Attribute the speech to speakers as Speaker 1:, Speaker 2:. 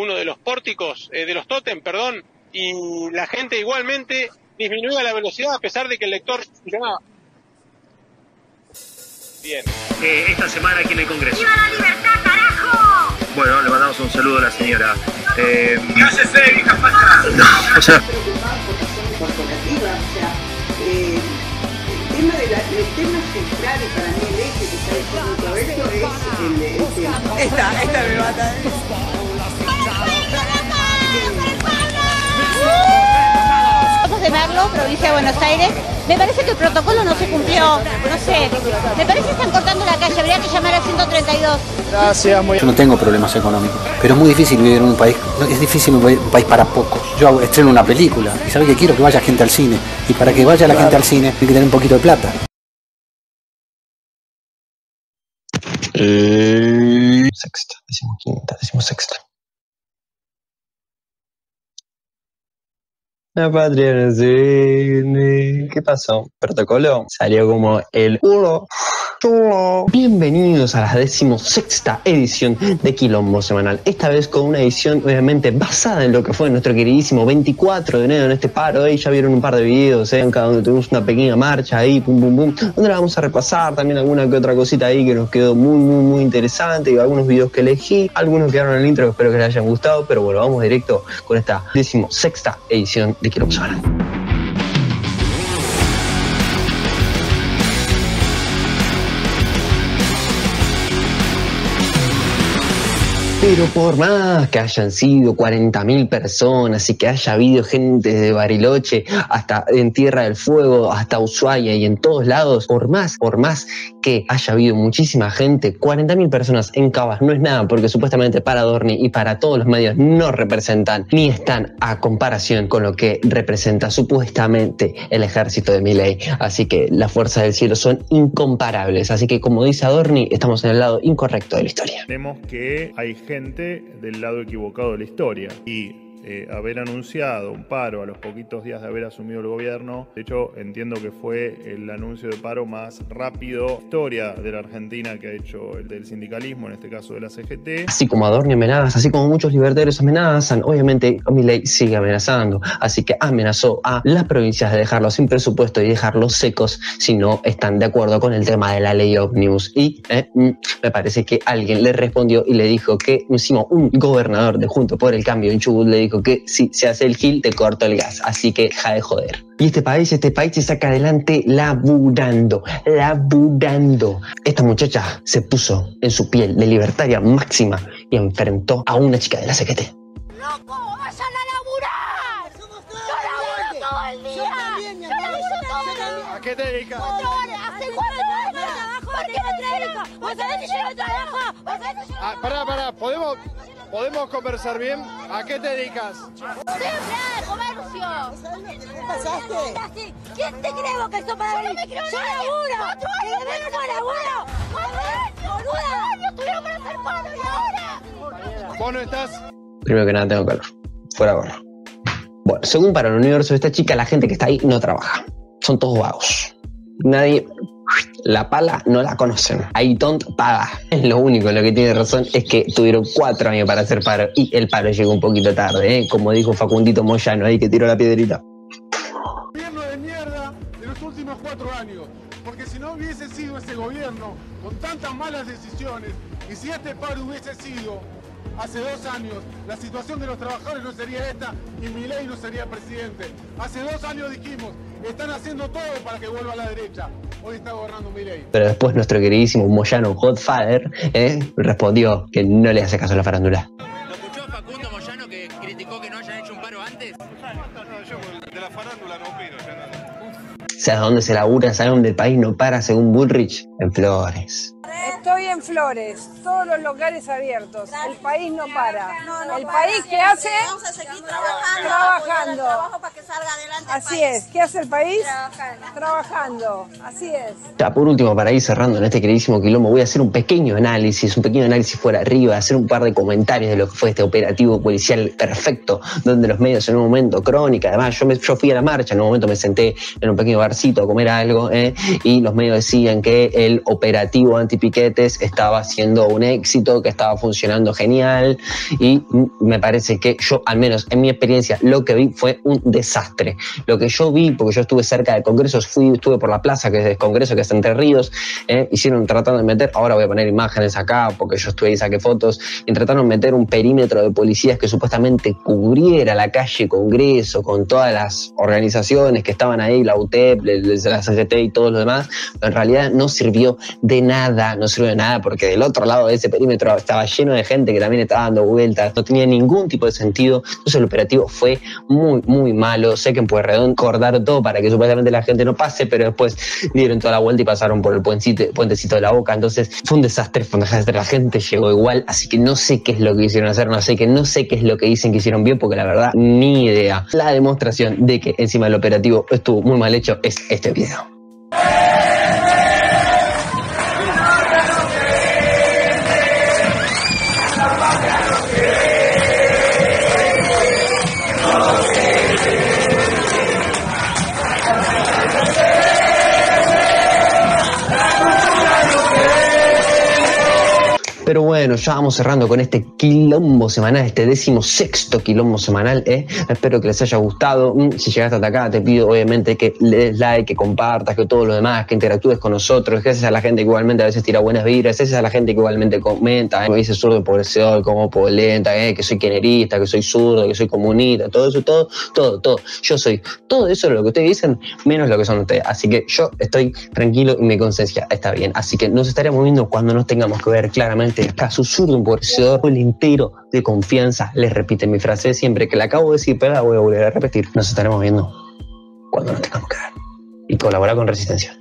Speaker 1: uno de los pórticos, eh, de los tótem, perdón, y la gente igualmente disminuía la velocidad a pesar de que el lector llamaba. Bien.
Speaker 2: Eh, esta semana aquí en el Congreso.
Speaker 3: ¡Viva la libertad, carajo!
Speaker 2: Bueno, le mandamos un saludo a la señora. Eh,
Speaker 1: ¡Cállese, hija falta!
Speaker 2: no, o sea,
Speaker 4: corporativas, o sea, eh, el tema de la, el tema central y para mí el eje que está diciendo todo esto es el, el tema.
Speaker 5: Esta, esta me mata.
Speaker 6: Merlo, provincia de Buenos Aires. Me parece que el protocolo no se cumplió. No sé. Me parece que están cortando la calle. Habría que llamar a 132.
Speaker 7: Yo no tengo problemas económicos, pero es muy difícil vivir en un país, es difícil un país, un país para pocos. Yo estreno una película y sabes que quiero que vaya gente al cine y para que vaya la gente al cine hay que tener un poquito de plata.
Speaker 8: Sexta, decimoquinta, decimosexta. La patria no se vende. ¿Qué pasó? ¿Protocolo? Salió como el uno. Bienvenidos a la decimosexta edición de Quilombo Semanal. Esta vez con una edición obviamente basada en lo que fue nuestro queridísimo 24 de enero en este paro. Ahí ya vieron un par de videos, ¿eh? Acá donde tuvimos una pequeña marcha ahí, pum pum pum. Donde la vamos a repasar también alguna que otra cosita ahí que nos quedó muy muy muy interesante. Y algunos videos que elegí. Algunos quedaron en el intro espero que les hayan gustado. Pero bueno, vamos directo con esta decimosexta edición de Quilombo Semanal. Pero por más que hayan sido 40.000 personas y que haya habido gente de Bariloche hasta en Tierra del Fuego, hasta Ushuaia y en todos lados, por más, por más que haya habido muchísima gente, 40.000 personas en Cabas no es nada porque supuestamente para Dorni y para todos los medios no representan ni están a comparación con lo que representa supuestamente el ejército de Milei. Así que las fuerzas del cielo son incomparables. Así que como dice Adorni, estamos en el lado incorrecto de la historia.
Speaker 9: Vemos que hay gente del lado equivocado de la historia y eh, haber anunciado un paro a los poquitos días de haber asumido el gobierno, de hecho entiendo que fue el anuncio de paro más rápido historia de la Argentina que ha hecho el del sindicalismo, en este caso de la CGT.
Speaker 8: Así como Adorni amenaza, así como muchos libertarios amenazan, obviamente Milei sigue amenazando. Así que amenazó a las provincias de dejarlos sin presupuesto y dejarlos secos si no están de acuerdo con el tema de la ley Omnibus. Y eh, mm, me parece que alguien le respondió y le dijo que encima un gobernador de Junto por el Cambio en Chubut le dijo que si se hace el gil te corto el gas. Así que ja de joder. Y este país, este país se saca adelante laburando, laburando. Esta muchacha se puso en su piel de libertaria máxima y enfrentó a una chica de la CGT.
Speaker 3: ¡Loco, vayan a laburar! ¡Yo laburo todo el día! ¡Yo laburo todo el día!
Speaker 1: ¿A qué te dedicas?
Speaker 3: ¡Cuatro horas! ¡Hace cuatro horas! ¿Por qué no trabajo? ¿Vos sabés que yo no trabajo? ¿Vos sabés que yo no
Speaker 1: Ah, pará, pará, ¿podemos, ¿podemos conversar bien? ¿A qué te dedicas?
Speaker 3: Soy empleada de comercio. ¿Qué pasaste? ¿Quién te crees que sos para venir? Yo laburo. ¿Cuatro años? ¿Cómo laburo? ¿Cuatro años? ¡Cuatro años tuvieron para hacer paro y ahora!
Speaker 1: ¿Vos no estás?
Speaker 8: Primero que nada tengo calor. Fuera gorro. Bueno, según para el universo de esta chica, la gente que está ahí no trabaja. Son todos vagos. Nadie. La pala no la conocen. Ahí Tont paga. Lo único lo que tiene razón es que tuvieron cuatro años para hacer paro y el paro llegó un poquito tarde, ¿eh? como dijo Facundito Moyano ahí que tiró la piedrita.
Speaker 10: gobierno de mierda de los últimos cuatro años. Porque si no hubiese sido ese gobierno con tantas malas decisiones y si este paro hubiese sido hace dos años, la situación de los trabajadores no sería esta y Milei no sería presidente. Hace dos años dijimos, están haciendo todo para que vuelva a la derecha. Hoy está Milei.
Speaker 8: Pero después nuestro queridísimo Moyano Godfather ¿eh? respondió que no le hace caso a la farándula. ¿Sabes dónde se labura? ¿Sabes dónde el país no para según Bullrich? En Flores.
Speaker 5: Estoy en Flores, todos los locales abiertos. El país no para. El país que hace
Speaker 3: Vamos a seguir trabajando.
Speaker 5: trabajando.
Speaker 3: Trabajo para que
Speaker 5: Así es. ¿Qué hace el país? Trabajando. Así es.
Speaker 8: Ya, por último, para ir cerrando en este queridísimo quilombo, voy a hacer un pequeño análisis, un pequeño análisis fuera arriba, hacer un par de comentarios de lo que fue este operativo policial perfecto, donde los medios en un momento, crónica, además yo, me, yo fui a la marcha, en un momento me senté en un pequeño barcito a comer algo, ¿eh? y los medios decían que el operativo antipiquetes estaba siendo un éxito, que estaba funcionando genial, y me parece que yo, al menos en mi experiencia, lo que vi fue un desastre. Lo que yo vi, porque yo estuve cerca del Congreso, fui, estuve por la plaza, que es el Congreso, que es Entre Ríos, ¿eh? hicieron tratando de meter, ahora voy a poner imágenes acá, porque yo estuve ahí, saqué fotos, y trataron de meter un perímetro de policías que supuestamente cubriera la calle Congreso con todas las organizaciones que estaban ahí, la UTEP, la CGT y todo lo demás, pero en realidad no sirvió de nada, no sirvió de nada, porque del otro lado de ese perímetro estaba lleno de gente que también estaba dando vueltas, no tenía ningún tipo de sentido, entonces el operativo fue muy, muy malo, sé que en Pueyrredón cordaron todo para que supuestamente la gente no pase, pero después dieron toda la vuelta y pasaron por el puentecito, puentecito de la boca, entonces fue un desastre, fue un desastre, la gente llegó igual, así que no sé qué es lo que hicieron hacer, no sé que no sé qué es lo que dicen que hicieron bien, porque la verdad, ni idea. La demostración de que encima el operativo estuvo muy mal hecho es este video. Pero bueno, ya vamos cerrando con este quilombo semanal, este décimo sexto quilombo semanal. ¿eh? Espero que les haya gustado. Mm, Si llegaste hasta acá, te pido obviamente que le des like, que compartas, que todo lo demás, que interactúes con nosotros. Gracias a la gente que igualmente a veces tira buenas vibras. Gracias a la gente que igualmente comenta. ¿eh? Me dice zurdo empobrecedor, como polenta, ¿eh? que soy quenerista, que soy zurdo, que soy comunista. Todo eso, todo, todo, todo. Yo soy todo eso es lo que ustedes dicen, menos lo que son ustedes. Así que yo estoy tranquilo y mi conciencia está bien. Así que nos estaremos viendo cuando nos tengamos que ver claramente acá, susurro empobrecedor, el entero de confianza. Les repite mi frase de siempre, que la acabo de decir, pero la voy a volver a repetir. Nos estaremos viendo cuando nos tengamos que ver. Y colaborar con Resistencia.